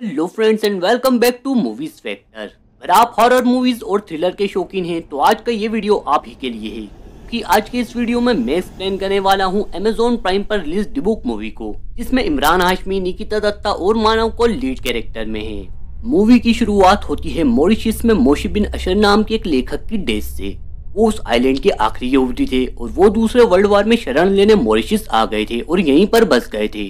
Hello friends and welcome back to movies factor अगर आप horror movies और thriller के शौकीन हैं तो आज का ये वीडियो आप ही के लिए है। कि आज के इस वीडियो में मैं एक्सप्लेन करने वाला हूँ अमेजोन प्राइम पर रिलीज़ डिबुक मूवी को, जिसमें इमरान हाशमी, निकिता दत्ता और मानव को लीड कैरेक्टर में है। मूवी की शुरुआत होती है मॉरिशस में मोशी बिन अशर नाम के एक लेखक की डेथ से। वो उस आइलैंड के आखिरी युवती थे और वो दूसरे वर्ल्ड वार में शरण लेने मॉरिशस आ गए थे और यहीं पर बस गए थे।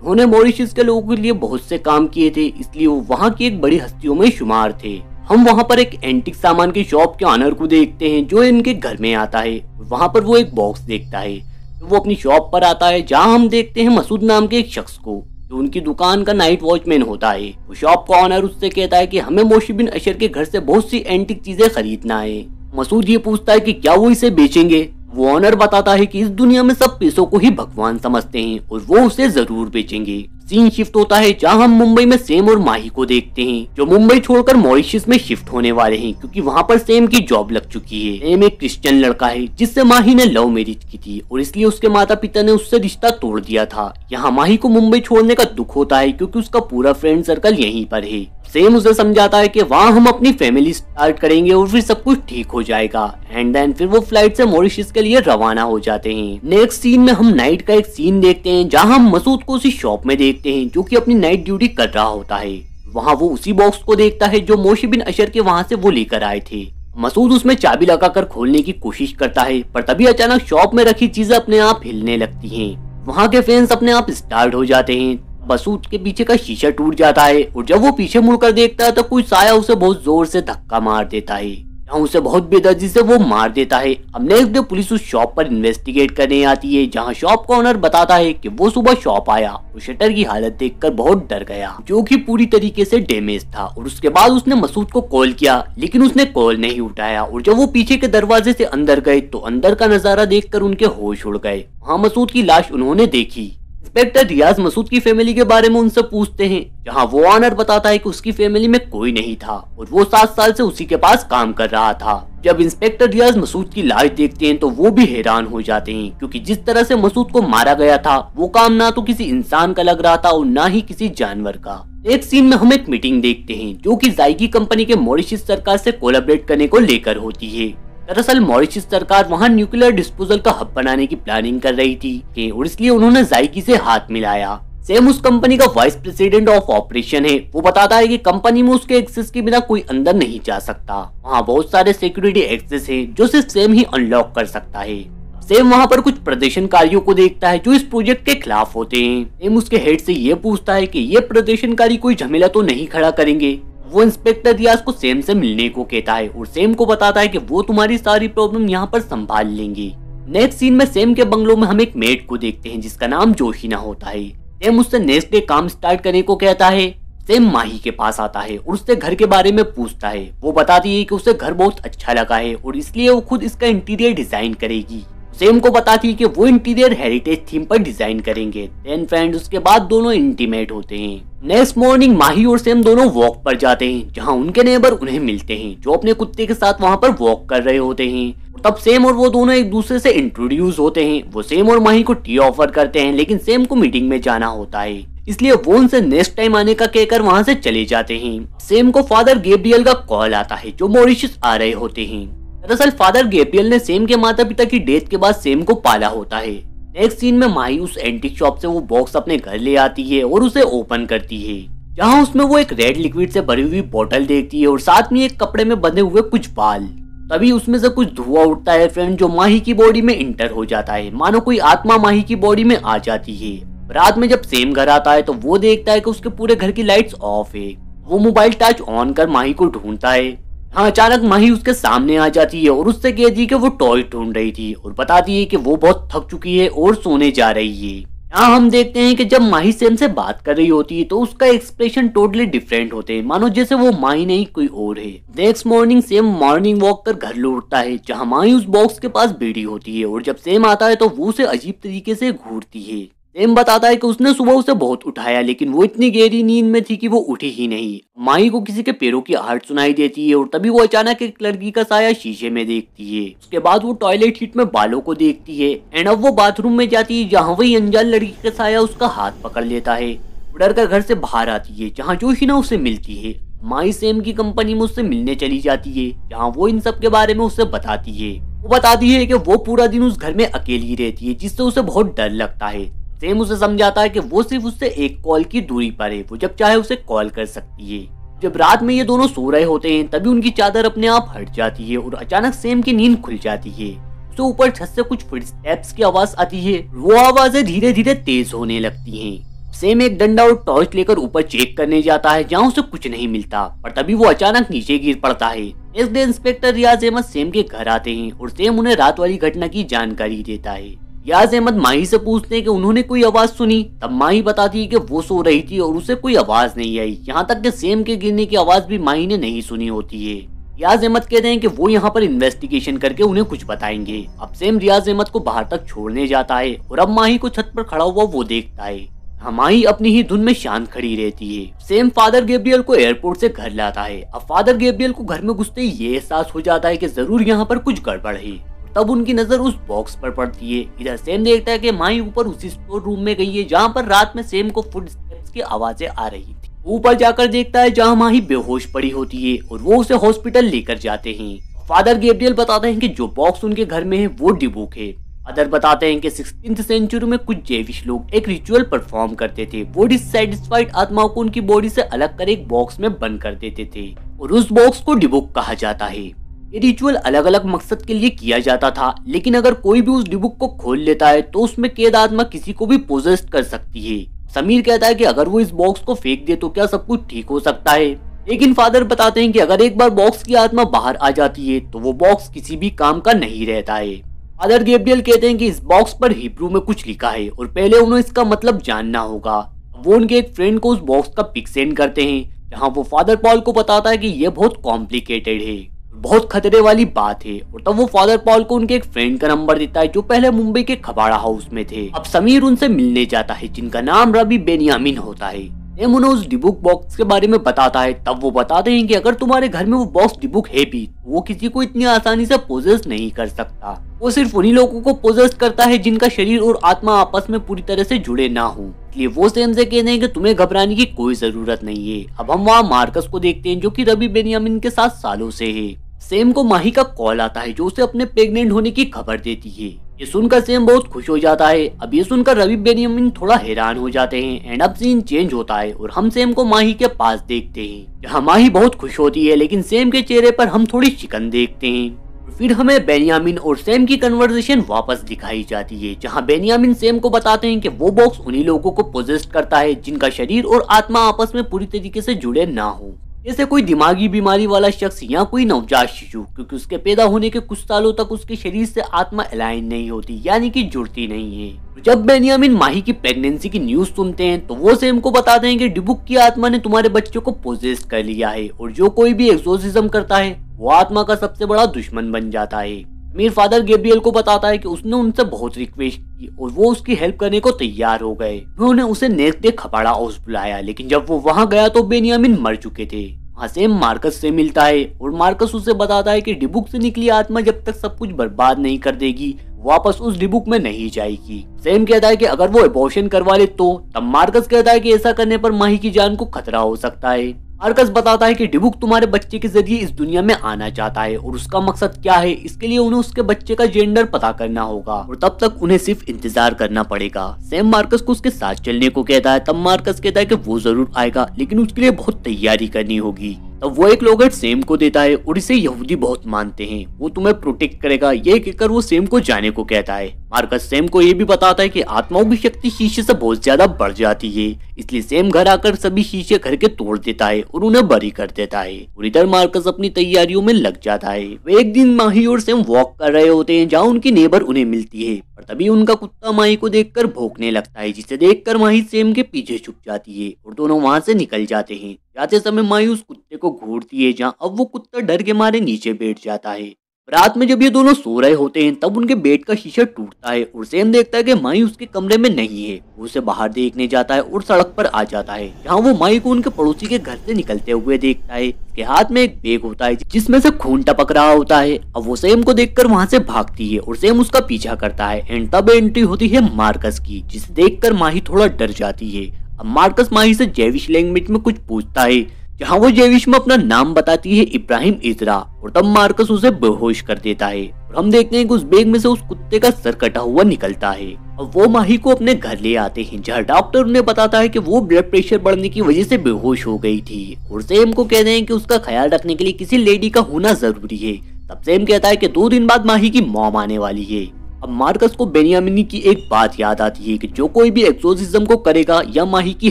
उन्होंने मॉरिशस के लोगों के लिए बहुत से काम किए थे, इसलिए वो वहाँ की एक बड़ी हस्तियों में शुमार थे। हम वहाँ पर एक एंटिक सामान की शॉप के ऑनर को देखते हैं, जो इनके घर में आता है। वहाँ पर वो एक बॉक्स देखता है। तो वो अपनी शॉप पर आता है, जहाँ हम देखते हैं मसूद नाम के एक शख्स को, जो उनकी दुकान का नाइट वॉचमैन होता है। वो शॉप का ऑनर उससे कहता है कि हमें मोशिबिन अशर के घर से बहुत सी एंटिक चीज़ें खरीदना है। मसूद ये पूछता है कि क्या वो इसे बेचेंगे? वो ऑनर बताता है कि इस दुनिया में सब पैसों को ही भगवान समझते हैं और वो उसे ज़रूर बेचेंगे। सीन शिफ्ट होता है जहाँ हम मुंबई में सेम और माही को देखते हैं, जो मुंबई छोड़कर मॉरिशस में शिफ्ट होने वाले हैं, क्योंकि वहाँ पर सेम की जॉब लग चुकी है। सेम एक क्रिश्चियन लड़का है, जिससे माही ने लव मैरिज की थी, और इसलिए उसके माता पिता ने उससे रिश्ता तोड़ दिया था। यहाँ माही को मुंबई छोड़ने का दुख होता है, क्योंकि उसका पूरा फ्रेंड सर्कल यहीं पर है। सेम उसे समझाता है कि वहाँ हम अपनी फैमिली स्टार्ट करेंगे और फिर सब कुछ ठीक हो जाएगा। एंड देन फिर वो फ़्लाइट से मॉरिशस के लिए रवाना हो जाते हैं। नेक्स्ट सीन में हम नाइट का एक सीन देखते हैं, जहाँ हम मसूद को उसी शॉप में देखते हैं, जो कि अपनी नाइट ड्यूटी कर रहा होता है। वहाँ वो उसी बॉक्स को देखता है, जो मोशी बिन अशर के वहाँ से वो लेकर आए थे। मसूद उसमें चाबी लगाकर खोलने की कोशिश करता है, पर तभी अचानक शॉप में रखी चीज़ें अपने आप हिलने लगती हैं। वहाँ के फैंस अपने आप स्टार्ट हो जाते हैं। मसूद के पीछे का शीशा टूट जाता है और जब वो पीछे मुड़कर देखता है तो कोई साया उसे बहुत ज़ोर से धक्का मार देता है। जहाँ उसे बहुत बेदर्जी से वो मार देता है। अब नेक्स्ट डे पुलिस उस शॉप पर इन्वेस्टिगेट करने आती है, जहाँ शॉप का ओनर बताता है कि वो सुबह शॉप आया और शटर की हालत देखकर बहुत डर गया, जो कि पूरी तरीके से डैमेज था। और उसके बाद उसने मसूद को कॉल किया, लेकिन उसने कॉल नहीं उठाया। और जब वो पीछे के दरवाजे से अंदर गए तो अंदर का नज़ारा देखकर उनके होश उड़ गए। वहाँ मसूद की लाश उन्होंने देखी। इंस्पेक्टर रियाज मसूद की फैमिली के बारे में उनसे पूछते हैं, जहाँ वो ऑनर बताता है कि उसकी फैमिली में कोई नहीं था और वो सात साल से उसी के पास काम कर रहा था। जब इंस्पेक्टर रियाज मसूद की लाश देखते हैं तो वो भी हैरान हो जाते हैं, क्योंकि जिस तरह से मसूद को मारा गया था, वो काम ना तो किसी इंसान का लग रहा था और ना ही किसी जानवर का। एक सीन में हम एक मीटिंग देखते हैं, जो कि जायगी कंपनी के मॉरिशस सरकार से कोलाबरेट करने को लेकर होती है। दरअसल मॉरिशस सरकार वहाँ न्यूक्लियर डिस्पोजल का हब बनाने की प्लानिंग कर रही थी और इसलिए उन्होंने जायकी से हाथ मिलाया। सेम उस कंपनी का वाइस प्रेसिडेंट ऑफ़ ऑपरेशन है, वो बताता है कि कंपनी में उसके एक्सेस के बिना कोई अंदर नहीं जा सकता। वहाँ बहुत सारे सिक्योरिटी एक्सेस है, जो सिर्फ़ सेम ही अनलॉक कर सकता है। सेम वहाँ पर कुछ प्रदर्शनकारियों को देखता है, जो इस प्रोजेक्ट के खिलाफ होते हैं। सेम उसके हेड से ये पूछता है कि ये प्रदर्शनकारी कोई झमेला तो नहीं खड़ा करेंगे? वो इंस्पेक्टर रियाज को सेम से मिलने को कहता है और सेम को बताता है कि वो तुम्हारी सारी प्रॉब्लम यहाँ पर संभाल लेंगे। नेक्स्ट सीन में सेम के बंगलों में हम एक मेड को देखते हैं, जिसका नाम जोशीना होता है। सेम उससे नेक्स्ट डे काम स्टार्ट करने को कहता है। सेम माही के पास आता है और उससे घर के बारे में पूछता है। वो बताती है कि उसे घर बहुत अच्छा लगा है और इसलिए वो खुद इसका इंटीरियर डिज़ाइन करेगी। सेम को बताती है कि वो इंटीरियर हेरिटेज थीम पर डिज़ाइन करेंगे। देन फ्रेंड उसके बाद दोनों इंटीमेट होते हैं। नेक्स्ट मॉर्निंग माही और सेम दोनों वॉक पर जाते हैं, जहाँ उनके नेबर उन्हें मिलते हैं, जो अपने कुत्ते के साथ वहाँ पर वॉक कर रहे होते हैं। तब सेम और वो दोनों एक दूसरे से इंट्रोड्यूस होते हैं। वो सेम और माही को टी ऑफ़र करते हैं, लेकिन सेम को मीटिंग में जाना होता है। इसलिए वो उनसे नेक्स्ट टाइम आने का कहकर वहाँ से चले जाते हैं। सेम को फादर गेब्रियल का कॉल आता है, जो मॉरिशस आ रहे होते हैं। दरअसल फादर गेपियल ने सेम के माता पिता की डेथ के बाद सेम को पाला होता है। नेक्स्ट सीन में माही उस एंटिक शॉप से वो बॉक्स अपने घर ले आती है और उसे ओपन करती है, जहाँ उसमें वो एक रेड लिक्विड से भरी हुई बोतल देखती है और साथ में एक कपड़े में बंधे हुए कुछ बाल। तभी उसमें से कुछ धुआँ उठता है फ्रेंड जो माही की बॉडी में इंटर हो जाता है। मानो कोई आत्मा माही की बॉडी में आ जाती है। रात में जब सेम घर आता है तो वो देखता है कि उसके पूरे घर की लाइट्स ऑफ़ है। वो मोबाइल टच ऑन कर माही को ढूंढता हाँ। अचानक माही उसके सामने आ जाती है और उससे कहती है कि वो टॉय ढूंढ रही थी और बताती है कि वो बहुत थक चुकी है और सोने जा रही है। यहाँ हम देखते हैं कि जब माही सेम से बात कर रही होती है तो उसका एक्सप्रेशन टोटली डिफरेंट होते हैं। मानो जैसे वो माही नहीं, कोई और है। Next morning same morning walk कर घर लौटता है, जहाँ माही उस बॉक्स के पास बैठी होती है और जब सेम आता है तो वो उसे अजीब तरीके से घूरती है। सेम बताता है कि उसने सुबह उसे बहुत उठाया, लेकिन वो इतनी गहरी नींद में थी कि वो उठी ही नहीं। माही को किसी के पैरों की आहट सुनाई देती है और तभी वो अचानक एक लड़की का साया शीशे में देखती है। उसके बाद वो टॉयलेट हीट में बालों को देखती है एंड अब वो बाथरूम में जाती है, जहाँ वही अनजान लड़की का साया उसका हाथ पकड़ लेता है। डर कर घर से बाहर आती है, जहाँ जोशीना उसे मिलती है। माई सेम की कंपनी में उससे मिलने चली जाती है, जहाँ वो इन सब के बारे में उसे बताती है। वो बताती है कि वो पूरा दिन उस घर में अकेली रहती है, जिससे उसे बहुत डर लगता है। सेम उसे समझाता है कि वो सिर्फ़ उससे एक कॉल की दूरी पर है, वो जब चाहे उसे कॉल कर सकती है। जब रात में ये दोनों सो रहे होते हैं, तभी उनकी चादर अपने आप हट जाती है और अचानक सेम की नींद खुल जाती है। उसे ऊपर छत से कुछ फुटस्टेप्स की आवाज़ आती है, वो आवाज़ें धीरे धीरे तेज होने लगती हैं। सेम एक डंडा और टॉर्च लेकर ऊपर चेक करने जाता है, जहाँ उसे कुछ नहीं मिलता, पर तभी वो अचानक नीचे गिर पड़ता है। Next day inspector Riyaz Ahmed Sam के घर आते हैं और सेम उन्हें रात वाली घटना की जानकारी देता है। रियाज अहमद माही से पूछते हैं कि उन्होंने कोई आवाज़ सुनी। तब माही बताती है कि वो सो रही थी और उसे कोई आवाज़ नहीं आई। यहाँ तक कि सेम के गिरने की आवाज़ भी माही ने नहीं सुनी होती है। रियाज अहमद कहते हैं कि वो यहाँ पर इन्वेस्टिगेशन करके उन्हें कुछ बताएँगे। अब सेम रियाज अहमद को बाहर तक छोड़ने जाता है और अब माही को छत पर खड़ा हुआ वो देखता है। हमारी अपनी ही धुन में शांत खड़ी रहती है। सेम फादर गेब्रियल को एयरपोर्ट से घर लाता है। अब फादर गेब्रियल को घर में घुसते ही ये एहसास हो जाता है कि ज़रूर यहाँ पर कुछ गड़बड़ है। तब उनकी नज़र उस बॉक्स पर पड़ती है। इधर सेम देखता है कि माई ऊपर उसी स्टोर रूम में गई है, जहाँ पर रात में सेम को फुट स्टेप्स की आवाज़ें आ रही थी। ऊपर जाकर देखता है जहाँ माही बेहोश पड़ी होती है और वो उसे हॉस्पिटल लेकर जाते हैं। फादर गेब्रियल बताते हैं कि जो बॉक्स उनके घर में है, वो डिबुक है। फादर बताते हैं कि सिक्सटीन सेंचुरी में कुछ जेविश लोग एक रिचुअल परफॉर्म करते थे। वो डिससेटिस्फाइड आत्माओं को उनकी बॉडी से अलग कर एक बॉक्स में बंद कर देते थे। और उस बॉक्स को डिबुक कहा जाता है। ये रिचुअल अलग अलग मकसद के लिए किया जाता था, लेकिन अगर कोई भी उस डिबुक को खोल लेता है तो उसमें कैद आत्मा किसी को भी पोजेस्ट कर सकती है। समीर कहता है कि अगर वो इस बॉक्स को फेंक दे तो क्या सब कुछ ठीक हो सकता है? लेकिन फादर बताते हैं कि अगर एक बार बॉक्स की आत्मा बाहर आ जाती है तो वो बॉक्स किसी भी काम का नहीं रहता है। फादर गेब्रियल कहते हैं कि इस बॉक्स पर हिब्रू में कुछ लिखा है, और पहले उन्हें इसका मतलब जानना होगा। वो उनके एक फ्रेंड को उस बॉक्स का पिक सेंड करते हैं, जहाँ वो फादर पॉल को बताता है कि ये बहुत कॉम्प्लिकेटेड है। बहुत खतरे वाली बात है। और तब वो फादर पॉल को उनके एक फ्रेंड का नंबर देता है, जो पहले मुंबई के खबाड़ा हाउस में थे। अब समीर उनसे मिलने जाता है, जिनका नाम रवि बेनियामिन होता है। उन्हें उस डिबुक बॉक्स के बारे में बताता है। तब वो बताते हैं कि अगर तुम्हारे घर में वो बॉक्स डिबुक है भी तो वो किसी को इतनी आसानी से पोजेस नहीं कर सकता। वो सिर्फ़ उन्हीं लोगों को पोजेस करता है, जिनका शरीर और आत्मा आपस में पूरी तरह से जुड़े ना हो। इसलिए वो सेम से कहते हैं कि तुम्हें घबराने की कोई ज़रूरत नहीं है। अब हम वहाँ मार्कस को देखते हैं, जो कि रवि बेनियामिन के साथ सालों से है। सेम को माही का कॉल आता है जो उसे अपने प्रेग्नेंट होने की खबर देती है। ये सुनकर सेम बहुत खुश हो जाता है। अब ये सुनकर रवि, बेनियमिन थोड़ा हैरान हो जाते हैं एंड अब सीन चेंज होता है और हम सेम को माही के पास देखते हैं। जहाँ माही बहुत खुश होती है, लेकिन सेम के चेहरे पर हम थोड़ी शिकन देखते हैं। फिर हमें बेनियामिन और सेम की कन्वर्सेशन वापस दिखाई जाती है, जहाँ बेनियामिन सेम को बताते हैं कि वो बॉक्स उन्हीं लोगों को पोजेस्ट करता है, जिनका शरीर और आत्मा आपस में पूरी तरीके से जुड़े ना हो। जैसे कोई दिमागी बीमारी वाला शख्स या कोई नवजात शिशु, क्योंकि उसके पैदा होने के कुछ सालों तक उसके शरीर से आत्मा अलाइन नहीं होती, यानी कि जुड़ती नहीं है। तो जब बेनियामिन माही की प्रेगनेंसी की न्यूज़ सुनते हैं तो वो सेम को बताते हैं कि डिबुक की आत्मा ने तुम्हारे बच्चों को पोजेस कर लिया है, और जो कोई भी एक्सोसिज्म करता है, वो आत्मा का सबसे बड़ा दुश्मन बन जाता है। मीर फादर गेब्रियल को बताता है कि उसने उनसे बहुत रिक्वेस्ट की और वो उसकी हेल्प करने को तैयार हो गए। उन्होंने उसे नेक दे खपाड़ा हाउस बुलाया, लेकिन जब वो वहाँ गया तो बेनियामिन मर चुके थे। हसेम मार्कस से मिलता है और मार्कस उसे बताता है कि डिबुक से निकली आत्मा जब तक सब कुछ बर्बाद नहीं कर देगी, वापस उस डिबुक में नहीं जाएगी। सेम कहता है कि अगर वो एबॉर्शन करवा ले तो तब मार्कस कहता है कि ऐसा करने पर माही की जान को खतरा हो सकता है। मार्कस बताता है कि डिबुक तुम्हारे बच्चे के ज़रिए इस दुनिया में आना चाहता है और उसका मकसद क्या है, इसके लिए उन्हें उसके बच्चे का जेंडर पता करना होगा और तब तक उन्हें सिर्फ़ इंतज़ार करना पड़ेगा। सेम मार्कस को उसके साथ चलने को कहता है, तब मार्कस कहता है कि वो ज़रूर आएगा, लेकिन उसके लिए बहुत तैयारी करनी होगी। तब वो एक लोगट सेम को देता है और इसे यहूदी बहुत मानते हैं। वो तुम्हें प्रोटेक्ट करेगा ये कहकर वो सेम को जाने को कहता है। मार्कस सेम को ये भी बताता है कि आत्माओं की शक्ति शीशे से बहुत ज़्यादा बढ़ जाती है, इसलिए सेम घर आकर सभी शीशे घर के तोड़ देता है और उन्हें बरी कर देता है। और इधर मार्कस अपनी तैयारियों में लग जाता है। वे एक दिन माही और सेम वॉक कर रहे होते हैं, जहाँ उनकी नेबर उन्हें मिलती है और तभी उनका कुत्ता माही को देखकर भोंकने लगता है, जिसे देखकर माही सेम के पीछे छुप जाती है और दोनों वहाँ से निकल जाते हैं। जाते समय माही उस कुत्ते को घूरती है, जहाँ अब वो कुत्ता डर के मारे नीचे बैठ जाता है। रात में जब ये दोनों सो रहे होते हैं, तब उनके बेड का शीशा टूटता है और सेम देखता है कि माई उसके कमरे में नहीं है। वो उसे बाहर देखने जाता है और सड़क पर आ जाता है, जहाँ वो माई को उनके पड़ोसी के घर से निकलते हुए देखता है। उसके हाथ में एक बैग होता है, जिसमें से खून टपक रहा होता है। अब वो सेम को देखकर वहाँ से भागती है और सेम उसका पीछा करता है एंड तब एंट्री होती है मार्कस की, जिसे देखकर माही थोड़ा डर जाती है। अब मार्कस माही से जैविश लैंग्वेज में कुछ पूछता है जहाँ वो जेविश में अपना नाम बताती है इब्राहिम इजरा, और तब मार्कस उसे बेहोश कर देता है। और हम देखते हैं कि उस बैग में से उस कुत्ते का सर कटा हुआ निकलता है। और वो माही को अपने घर ले आते हैं, जहाँ डॉक्टर उन्हें बताता है कि वो ब्लड प्रेशर बढ़ने की वजह से बेहोश हो गई थी। और सेम को कहते हैं कि उसका ख्याल रखने के लिए किसी लेडी का होना ज़रूरी है। तब सेम कहता है कि दो दिन बाद माही की मॉम आने वाली है। अब मार्कस को बेनियामिनी की एक बात याद आती है कि जो कोई भी एक्सोसिज्म को करेगा या माही की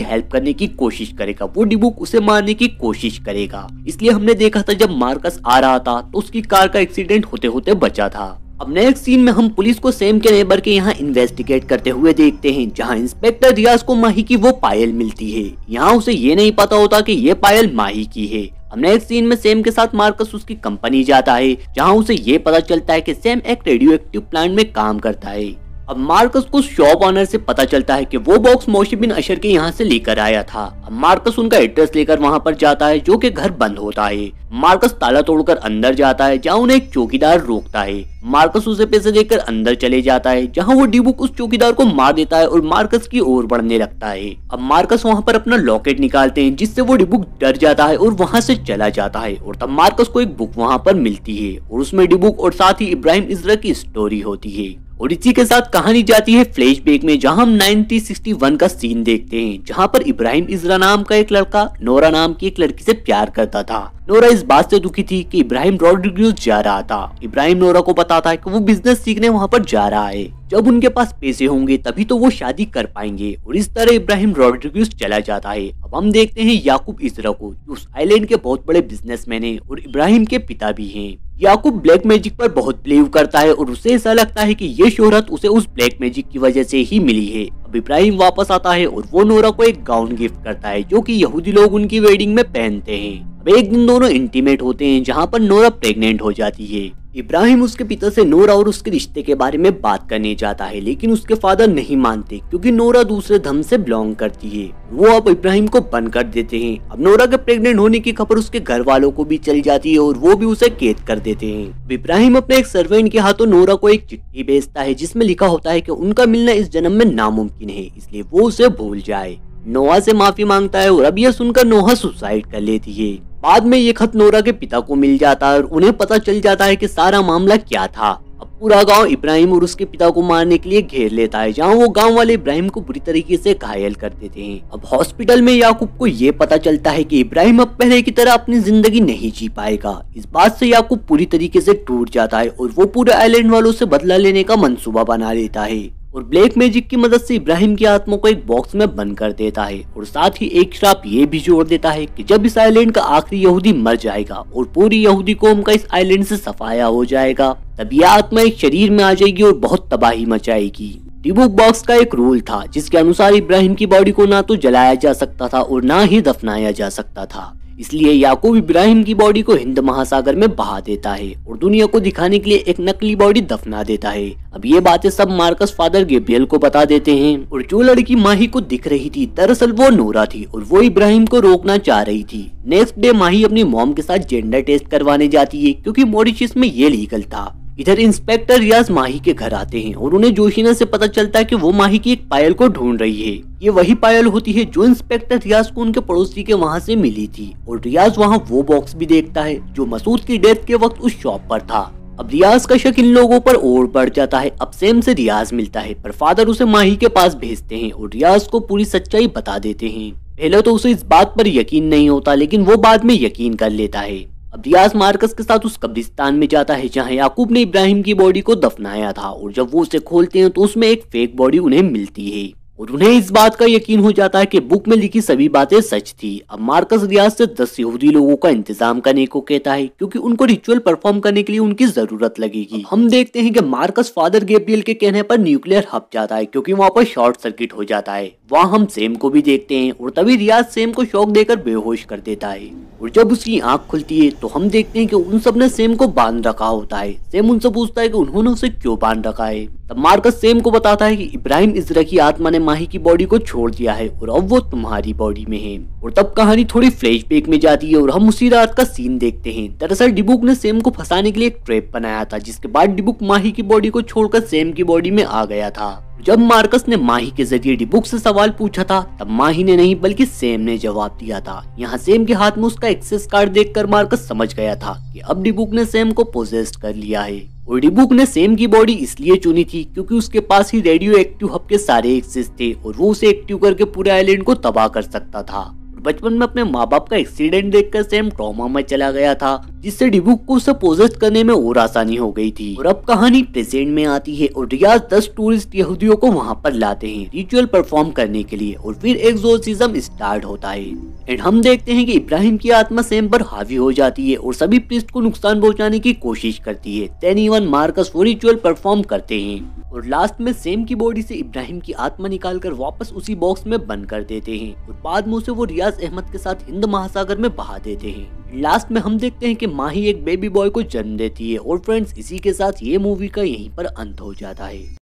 हेल्प करने की कोशिश करेगा, वो डिबुक उसे मारने की कोशिश करेगा। इसलिए हमने देखा था जब मार्कस आ रहा था तो उसकी कार का एक्सीडेंट होते होते बचा था। अब नेक्स्ट सीन में हम पुलिस को सेम के नेबर के यहाँ इन्वेस्टिगेट करते हुए देखते हैं, जहाँ इंस्पेक्टर रियाज को माही की वो पायल मिलती है। यहाँ उसे ये नहीं पता होता कि ये पायल माही की है। अब नेक्स्ट सीन में सेम के साथ मार्कस उसकी कंपनी जाता है, जहाँ उसे ये पता चलता है कि सेम एक रेडियो एक्टिव प्लांट में काम करता है। अब मार्कस को शॉप ऑनर से पता चलता है कि वो बॉक्स मोशी बिन अशर के यहाँ से लेकर आया था। अब मार्कस उनका एड्रेस लेकर वहाँ पर जाता है, जो कि घर बंद होता है। मार्कस ताला तोड़कर अंदर जाता है, जहाँ उन्हें एक चौकीदार रोकता है। मार्कस उसे पैसे देकर अंदर चले जाता है, जहाँ वो डिबुक उस चौकीदार को मार देता है और मार्कस की ओर बढ़ने लगता है। अब मार्कस वहाँ पर अपना लॉकेट निकालते हैं, जिससे वो डिबुक डर जाता है और वहाँ से चला जाता है। और तब मार्कस को एक बुक वहाँ पर मिलती है, और उसमें डिबुक और साथ ही इब्राहिम इजरा की स्टोरी होती है। और इसी के साथ कहानी जाती है फ्लैश बैक में, जहाँ हम 1961 का सीन देखते हैं, जहाँ पर इब्राहिम इजरा नाम का एक लड़का नोरा नाम की एक लड़की से प्यार करता था। नोरा इस बात से दुखी थी कि इब्राहिम रोड्रिग्यूज जा रहा था। इब्राहिम नोरा को बताता है कि वो बिज़नेस सीखने वहाँ पर जा रहा है। जब उनके पास पैसे होंगे, तभी तो वो शादी कर पाएँगे और इस तरह इब्राहिम रोड्रिग्यूज चला जाता है। अब हम देखते हैं याकूब इजरा को, जो उस आइलैंड के बहुत बड़े बिजनेसमैन है और इब्राहिम के पिता भी हैं। याकूब ब्लैक मैजिक पर बहुत बिलीव करता है और उसे ऐसा लगता है कि ये शोहरत उसे उस ब्लैक मैजिक की वजह से ही मिली है। अब इब्राहिम वापस आता है और वो नोरा को एक गाउन गिफ्ट करता है, जो कि यहूदी लोग उनकी वेडिंग में पहनते हैं। अब एक दिन दोनों इंटीमेट होते हैं, जहाँ पर नोरा प्रेग्नेंट हो जाती है। इब्राहिम उसके पिता से नोरा और उसके रिश्ते के बारे में बात करने जाता है, लेकिन उसके फादर नहीं मानते, क्योंकि नोरा दूसरे धर्म से बिलोंग करती है। वो अब इब्राहिम को बंद कर देते हैं। अब नोरा के प्रेग्नेंट होने की खबर उसके घर वालों को भी चली जाती है और वो भी उसे कैद कर देते हैं। इब्राहिम अपने एक सर्वेंट के हाथों नोरा को एक चिट्ठी भेजता है, जिसमें लिखा होता है की उनका मिलना इस जन्म में नामुमकिन है, इसलिए वो उसे भूल जाए। नोहा से माफ़ी माँगता है और अब यह सुनकर नोहा सुसाइड कर लेती है। बाद में ये खत नोरा के पिता को मिल जाता है और उन्हें पता चल जाता है कि सारा मामला क्या था। अब पूरा गाँव इब्राहिम और उसके पिता को मारने के लिए घेर लेता है, जहाँ वो गाँव वाले इब्राहिम को बुरी तरीके से घायल कर देते हैं अब हॉस्पिटल में याकूब को ये पता चलता है कि इब्राहिम अब पहले की तरह अपनी ज़िंदगी नहीं जी पाएगा। इस बात से याकूब पूरी तरीके से टूट जाता है और वो पूरे आइलैंड वालों से बदला लेने का मंसूबा बना लेता है। और ब्लैक मैजिक की मदद से इब्राहिम की आत्मा को एक बॉक्स में बंद कर देता है और साथ ही एक श्राप ये भी जोड़ देता है कि जब इस आइलैंड का आखिरी यहूदी मर जाएगा और पूरी यहूदी कौम का इस आइलैंड से सफाया हो जाएगा, तब यह आत्मा एक शरीर में आ जाएगी और बहुत तबाही मचाएगी। डिबुक बॉक्स का एक रूल था, जिसके अनुसार इब्राहिम की बॉडी को ना तो जलाया जा सकता था और ना ही दफनाया जा सकता था। इसलिए याकूब इब्राहिम की बॉडी को हिंद महासागर में बहा देता है और दुनिया को दिखाने के लिए एक नकली बॉडी दफना देता है। अब ये बातें सब मार्कस फादर गेबियल को बता देते हैं। और जो लड़की माही को दिख रही थी, दरअसल वो नोरा थी और वो इब्राहिम को रोकना चाह रही थी। नेक्स्ट डे माही अपनी मॉम के साथ जेंडर टेस्ट करवाने जाती है, क्योंकि मॉरिशस में ये लीगल था। इधर इंस्पेक्टर रियाज माही के घर आते हैं और उन्हें जोशीना से पता चलता है कि वो माही की एक पायल को ढूंढ रही है। ये वही पायल होती है जो इंस्पेक्टर रियाज को उनके पड़ोसी के वहाँ से मिली थी और रियाज वहाँ वो बॉक्स भी देखता है जो मसूद की डेथ के वक्त उस शॉप पर था। अब रियाज का शक इन लोगों पर और बढ़ जाता है। अब सेम से रियाज मिलता है, पर फादर उसे माही के पास भेजते हैं और रियाज को पूरी सच्चाई बता देते हैं। पहले तो उसे इस बात पर यकीन नहीं होता, लेकिन वो बाद में यकीन कर लेता है। अब रियाज मार्कस के साथ उस कब्रिस्तान में जाता है, जहाँ याकूब ने इब्राहिम की बॉडी को दफनाया था, और जब वो उसे खोलते हैं तो उसमें एक फेक बॉडी उन्हें मिलती है। और उन्हें इस बात का यकीन हो जाता है कि बुक में लिखी सभी बातें सच थी। अब मार्कस रियाज से दस यहूदी लोगों का इंतज़ाम करने को कहता है, क्योंकि उनको रिचुअल परफॉर्म करने के लिए उनकी ज़रूरत लगेगी। हम देखते हैं कि मार्कस फादर गेब्रियल के कहने पर न्यूक्लियर हब जाता है, क्योंकि वहाँ पर शॉर्ट सर्किट हो जाता है। वहाँ हम सेम को भी देखते हैं और तभी रियाज सेम को शौक देकर बेहोश कर देता है। और जब उसकी आँख खुलती है तो हम देखते हैं कि उन सबने सेम को बाँध रखा होता है। सेम उनसे पूछता है कि उन्होंने उसे क्यों बाँध रखा है? तब मार्कस सेम को बताता है कि इब्राहिम इजरा की आत्मा ने माही की बॉडी को छोड़ दिया है और अब वो तुम्हारी बॉडी में है। और तब कहानी थोड़ी फ्लैशबैक में जाती है और हम उसी रात का सीन देखते हैं। दरअसल डिबुक ने सेम को फंसाने के लिए एक ट्रैप बनाया था, जिसके बाद डिबुक माही की बॉडी को छोड़कर सेम की बॉडी में आ गया था। जब मार्कस ने माही के ज़रिए डिबुक से सवाल पूछा था, तब माही ने नहीं, बल्कि सेम ने जवाब दिया था। यहाँ सेम के हाथ में उसका एक्सेस कार्ड देखकर मार्कस समझ गया था कि अब डिबुक ने सेम को पोजेस्ट कर लिया है। और डिबुक ने सेम की बॉडी इसलिए चुनी थी क्योंकि उसके पास ही रेडियो एक्टिव हब के सारे एक्सेस थे और वो उसे एक्टिव करके पूरे आइलैंड को तबाह कर सकता था। बचपन में अपने माँ बाप का एक्सीडेंट देखकर सेम ट्रॉमा में चला गया था, जिससे डिबुक को उसे पोजेस्ट करने में और आसानी हो गई थी। और अब कहानी प्रेजेंट में आती है और रियाज दस टूरिस्ट यहूदियों को वहाँ पर लाते हैं, रिचुअल परफॉर्म करने के लिए और फिर एक्सोसिज्म स्टार्ट होता है। एंड हम देखते हैं कि इब्राहिम की आत्मा सेम पर हावी हो जाती है और सभी प्रिस्ट को नुकसान पहुँचाने की कोशिश करती है। देन इवन मार्कस वो रिचुअल परफॉर्म करते हैं और लास्ट में सेम की बॉडी से इब्राहिम की आत्मा निकालकर वापस उसी बॉक्स में बंद कर देते हैं और बाद में उसे वो रियाज अहमद के साथ हिंद महासागर में बहा देते हैं। लास्ट में हम देखते हैं कि माही एक बेबी बॉय को जन्म देती है और फ्रेंड्स इसी के साथ ये मूवी का यहीं पर अंत हो जाता है।